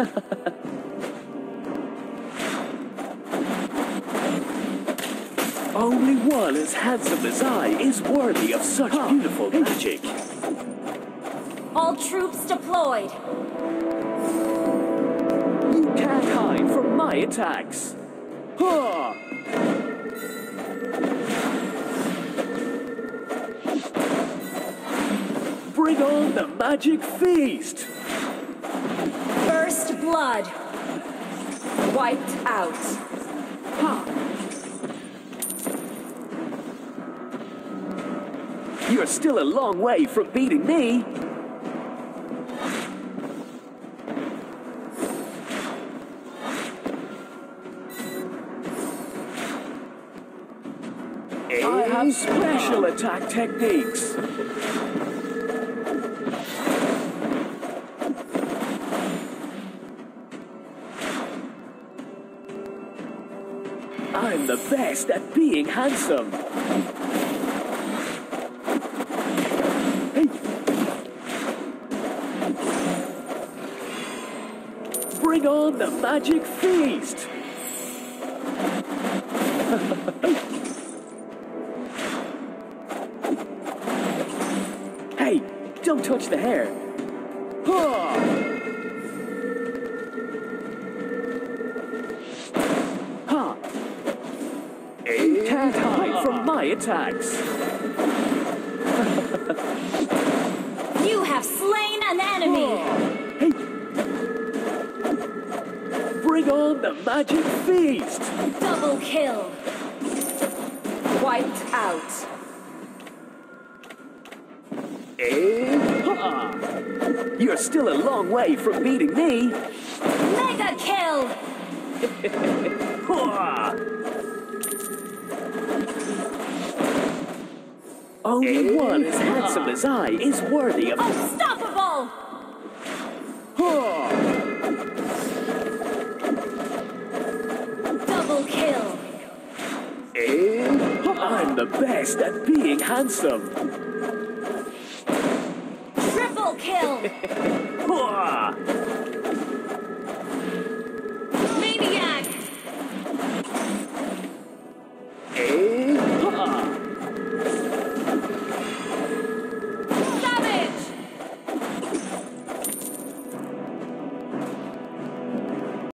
Only one as handsome as I is worthy of such beautiful magic. All troops deployed. You can't hide from my attacks. Ha! Bring on the magic feast! First blood. Wiped out. You're still a long way from beating me. I have special attack techniques. I'm the best at being handsome. Hey. Bring on the magic feast! hey, don't touch the hair. Ha! My attacks. You have slain an enemy. Hey! Bring on the magic feast! Double kill. Wiped out. Eh? Ha! You're still a long way from beating me. Mega kill. Only one as handsome as I is worthy of. Unstoppable. Double kill. Eh? I'm the best at being handsome. Triple kill.